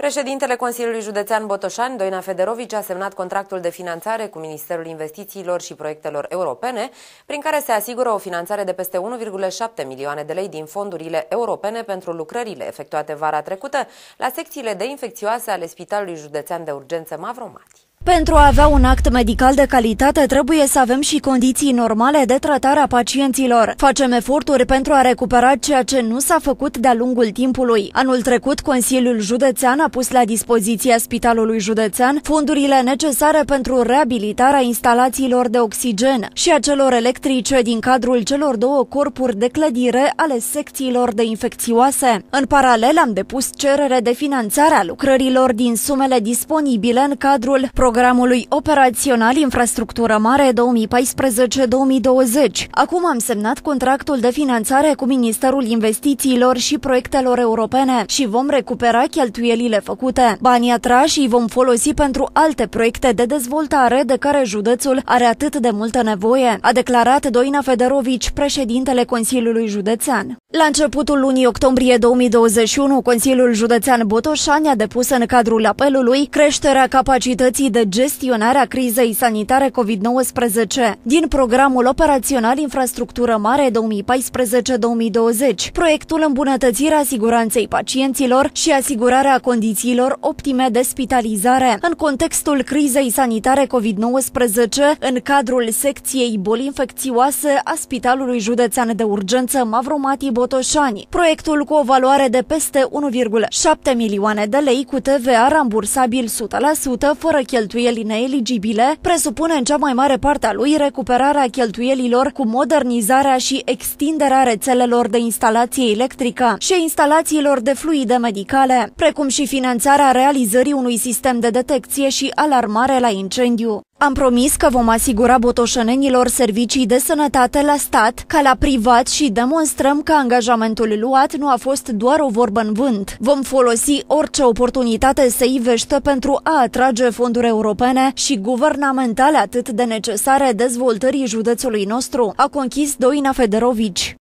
Președintele Consiliului Județean Botoșani, Doina Federovici, a semnat contractul de finanțare cu Ministerul Investițiilor și Proiectelor Europene, prin care se asigură o finanțare de peste 1,7 milioane de lei din fondurile europene pentru lucrările efectuate vara trecută la secțiile de infecțioase ale Spitalului Județean de Urgență Mavromati. Pentru a avea un act medical de calitate, trebuie să avem și condiții normale de tratare a pacienților. Facem eforturi pentru a recupera ceea ce nu s-a făcut de-a lungul timpului. Anul trecut, Consiliul Județean a pus la dispoziția Spitalului Județean fondurile necesare pentru reabilitarea instalațiilor de oxigen și a celor electrice din cadrul celor două corpuri de clădire ale secțiilor de infecțioase. În paralel, am depus cerere de finanțare a lucrărilor din sumele disponibile în cadrul programului operațional Infrastructură Mare 2014-2020. Acum am semnat contractul de finanțare cu Ministerul Investițiilor și Proiectelor Europene și vom recupera cheltuielile făcute. Banii atrași îi vom folosi pentru alte proiecte de dezvoltare de care județul are atât de multă nevoie, a declarat Doina Federovici, președintele Consiliului Județean. La începutul lunii octombrie 2021, Consiliul Județean Botoșani a depus în cadrul apelului creșterea capacității de de gestionare a crizei sanitare COVID-19 din programul operațional Infrastructură Mare 2014-2020, proiectul îmbunătățirea siguranței pacienților și asigurarea condițiilor optime de spitalizare. În contextul crizei sanitare COVID-19 în cadrul secției boli infecțioase a Spitalului Județean de Urgență Mavromati Botoșani. Proiectul cu o valoare de peste 1,7 milioane de lei cu TVA rambursabil 100% fără cheltuieli cheltuieli neeligibile, presupune în cea mai mare parte a lui recuperarea cheltuielilor cu modernizarea și extinderea rețelelor de instalație electrică și instalațiilor de fluide medicale, precum și finanțarea realizării unui sistem de detecție și alarmare la incendiu. Am promis că vom asigura botoșănenilor servicii de sănătate la stat, ca la privat și demonstrăm că angajamentul luat nu a fost doar o vorbă în vânt. Vom folosi orice oportunitate să ivește pentru a atrage fonduri europene și guvernamentale atât de necesare dezvoltării județului nostru, a conchis Doina Federovici.